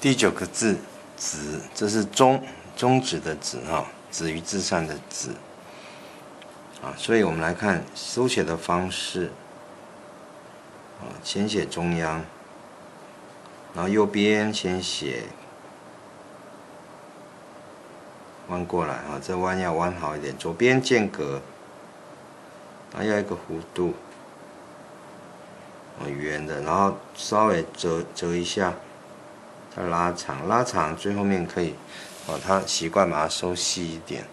第九个字“止”，这是中中指的“止”哈，“止于至善”的“止”啊，所以我们来看书写的方式。啊，先写中央，然后右边先写。弯过来啊，这弯要弯好一点，左边间隔，然后要一个弧度。啊。圆的，然后稍微折折一下，拉长，拉长最后面可以，把它习惯把它收细一点。